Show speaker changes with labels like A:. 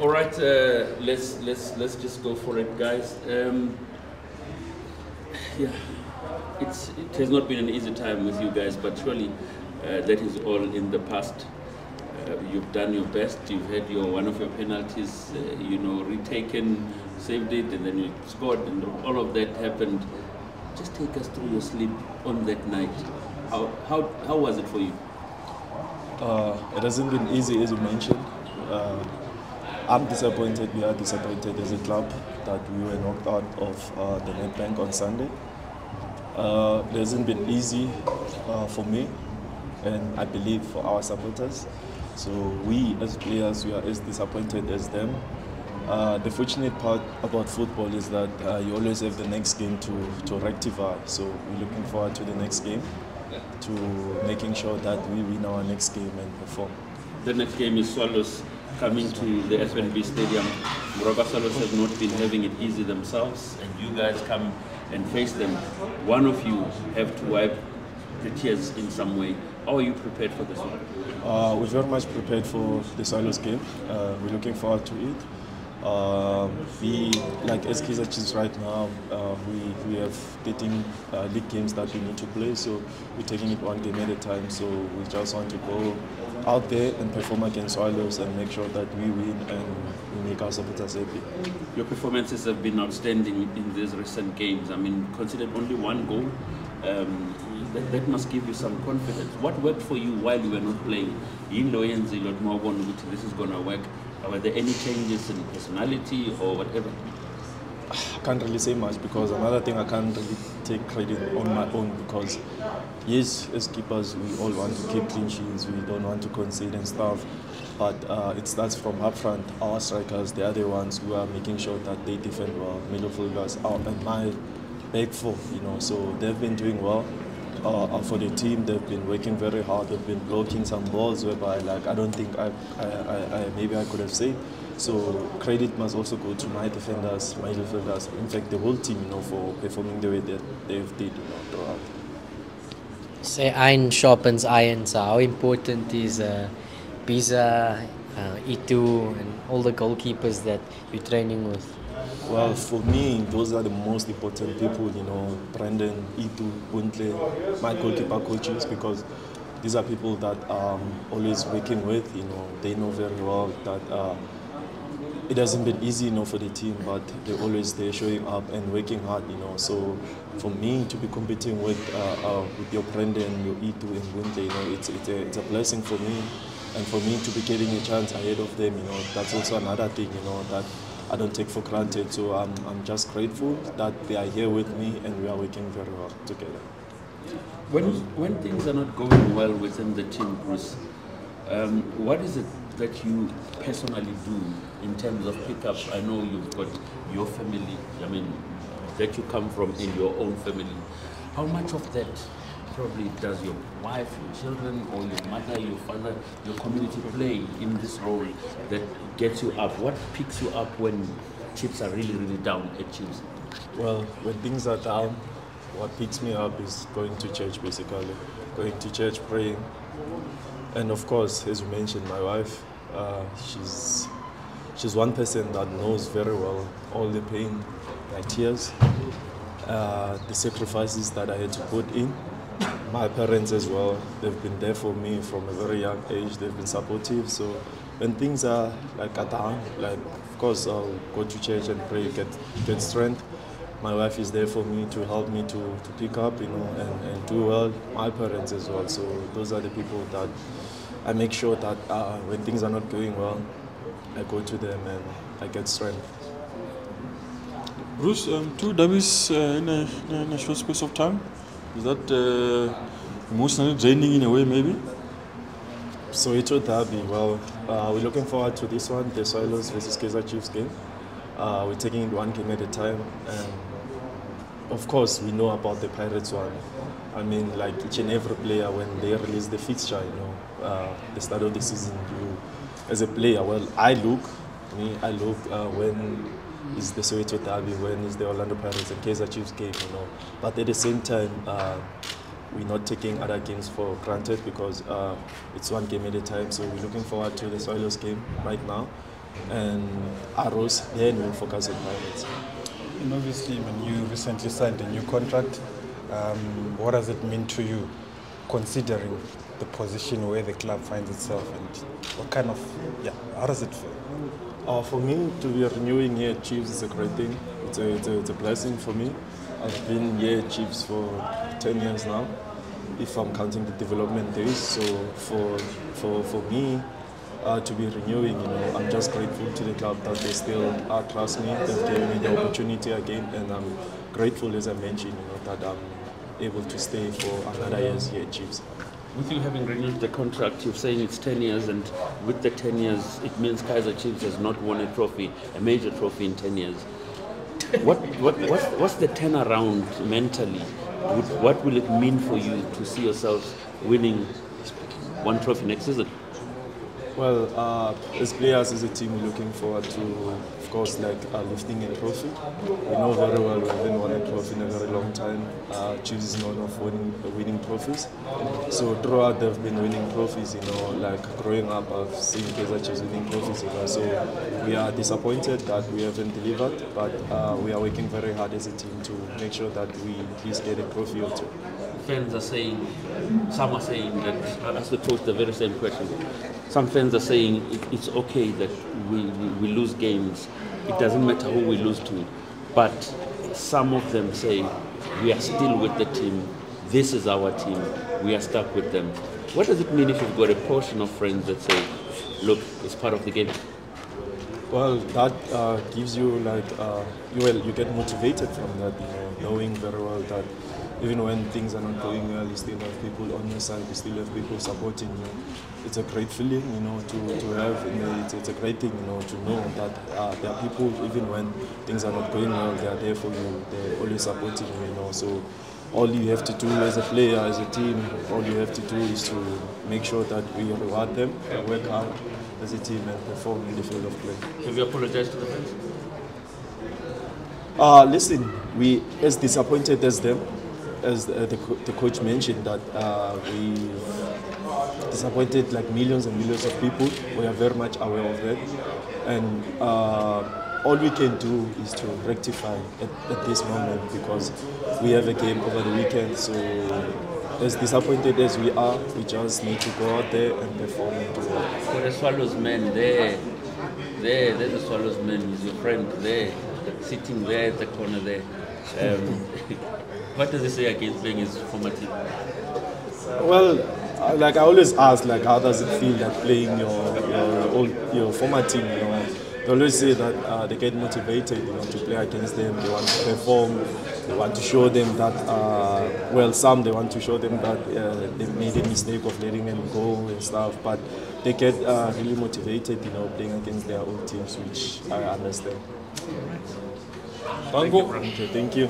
A: All right, uh, let's let's let's just go for it, guys. Um, yeah, it's it has not been an easy time with you guys, but surely uh, that is all in the past. Uh, you've done your best. You've had your one of your penalties, uh, you know, retaken, saved it, and then you scored, and all of that happened. Just take us through your sleep on that night. How how how was it for you?
B: Uh, it hasn't been easy, as you mentioned. I'm disappointed, we are disappointed as a club that we were knocked out of uh, the Nedbank on Sunday. Uh, it hasn't been easy uh, for me and I believe for our supporters. So we as players, we are as disappointed as them. Uh, the fortunate part about football is that uh, you always have the next game to, to rectify. So we're looking forward to the next game, to making sure that we win our next game and perform.
A: The next game is Swallows coming to the FNB Stadium. Moroka Swallows have not been having it easy themselves, and you guys come and face them. One of you have to wipe the tears in some way. How are you prepared for this one?
B: Uh, we're very much prepared for the Swallows game. Uh, we're looking forward to it. Uh, we, like Kaizer Chiefs right now, uh, we, we have 13 uh, league games that we need to play, so we're taking it one game at a time. So we just want to go out there and perform against Swallows and make sure that we win and we make our supporters happy.
A: Your performances have been outstanding in these recent games. I mean, considered only one goal. Um, that, that, must give you some confidence. What worked for you while you were not playing? In Loenzi Lodmogon, which this is going to work. Were there any changes in personality or whatever?
B: Can't really say much because another thing I can't really take credit on my own because yes, as keepers we all want to keep clean sheets, we don't want to concede and stuff. But uh, it starts from up front. Our strikers, they are the ones who are making sure that they defend well. Midfielders out and my back four, you know. So they've been doing well. Uh, for the team, they've been working very hard. They've been blocking some balls whereby, like, I don't think I, I, I, I maybe I could have saved. So credit must also go to my defenders, my defenders, in fact the whole team, you know, for performing the way that they've did you know, throughout.
C: Say iron sharpens iron, so how important is uh, Biza, uh, Itu, and all the goalkeepers that you're training with?
B: Well, for me, those are the most important people, you know, Brendan, Itu, Bontle, my goalkeeper coaches, because these are people that I'm always working with, you know, they know very well that uh, it hasn't been easy, you know, for the team, but they're always there showing up and working hard, you know. So for me to be competing with uh, uh, with your Brendan, your Itu and Bontle, you know, it's, it's, a, it's a blessing for me. And for me to be getting a chance ahead of them, you know, that's also another thing, you know, that I don't take for granted. So I'm, I'm just grateful that they are here with me and we are working very well together.
A: When, when things are not going well within the team, Bruce, um, what is it that you personally do in terms of pickup? I know you've got your family, I mean, that you come from in your own family. How much of that probably does your wife, your children, or your mother, your father, your community play in this role that gets you up? What picks you up when chips are really, really down at Chiefs?
B: Well, when things are down, what picks me up is going to church basically. Going to church, praying. And of course, as you mentioned, my wife, uh, she's she's one person that knows very well all the pain, my tears, uh, the sacrifices that I had to put in. My parents as well they've been there for me from a very young age. They've been supportive. So when things are like at down like of course i'll go to church and pray get get strength. My wife is there for me to help me to, to pick up you know and, and do well. My parents as well. So those are the people that i make sure that uh, when things are not going well i go to them and i get strength
D: Bruce, um, two derbies uh, in, a, in a short space of time. Is that uh, emotionally draining in a way, maybe?
B: So it would derby. Well, uh, we're looking forward to this one, the Swallows versus Kaizer Chiefs game. Uh, we're taking it one game at a time, and of course we know about the Pirates one. I mean, like each and every player when they release the fixture, you know, uh, the start of the season, you as a player, well, I look, me, I look uh, when is the Soweto Derby, when is the Orlando Pirates and Kaizer Chiefs game, you know. But at the same time, uh, we're not taking other games for granted because uh, it's one game at a time. So we're looking forward to the Swallows game right now. and Arrows, then we'll focus on Pirates.
E: And obviously, when you recently signed a new contract, um, what does it mean to you, considering the position where the club finds itself, and what kind of, yeah, how does it feel?
B: Uh, for me, to be renewing here at Chiefs is a great thing. It's a, it's a, it's a blessing for me. I've been here at Chiefs for 10 years now, if I'm counting the development days. So for, for, for me, uh, to be renewing, you know, I'm just grateful to the club that they still uh, trust me, they've given me the opportunity again, and I'm grateful, as I mentioned, you know, that I'm able to stay for another years here at Chiefs.
A: With you having renewed the contract, you're saying it's 10 years, and with the 10 years, it means Kaizer Chiefs has not won a trophy, a major trophy in 10 years. What, what, what, what's the turnaround mentally? Would, what will it mean for you to see yourselves winning one trophy next season?
B: Well, uh, as players, as a team, we're looking forward to, of course, like uh, lifting a trophy. We know very well we haven't won a trophy in a very long time. Uh, Chiefs is known of winning, winning trophies. So throughout, they've been winning trophies. You know, like growing up, I've seen Kaizer Chiefs winning trophies. You know, so we are disappointed that we haven't delivered, but uh, we are working very hard as a team to make sure that we at least get a trophy or two
A: fans are saying, some are saying that, I asked the coach the very same question. Some fans are saying it, it's okay that we, we, we, lose games. It doesn't matter who we lose to. But some of them say, we are still with the team. This is our team. We are stuck with them. What does it mean if you've got a portion of friends that say, look, it's part of the game?
B: Well, that uh, gives you like, uh, you, well, you get motivated from that, you know, knowing very well that even when things are not going well, you still have people on your side, you still have people supporting you. It's a great feeling, you know, to, to have. It's, it's a great thing, you know, to know that uh, there are people, even when things are not going well, they are there for you. They're always supporting you, you know. So all you have to do as a player, as a team, all you have to do is to make sure that we reward them, work hard as a team, and perform in the field of play.
A: Have you apologized to the fans?
B: Uh, listen, we as disappointed as them, as the, the, the coach mentioned, that uh, we disappointed like millions and millions of people. We are very much aware of that, and uh, all we can do is to rectify at, at, this moment because we have a game over the weekend. So, as disappointed as we are, we just need to go out there and perform.
A: For the Swallows men, there, there, there's the Swallows men. He's your friend there, sitting there at the corner there. Um, what does he say against being his former team?
B: Well, like I always ask, like how does it feel like playing your your, old, your former team? You know, they always say that uh, they get motivated, you know, to play against them. They want to perform. They want to show them that. Uh, well, some they want to show them that uh, they made a mistake of letting them go and stuff. But they get uh, really motivated, you know, playing against their own teams, which I understand.
D: Thank you.
B: Thank you.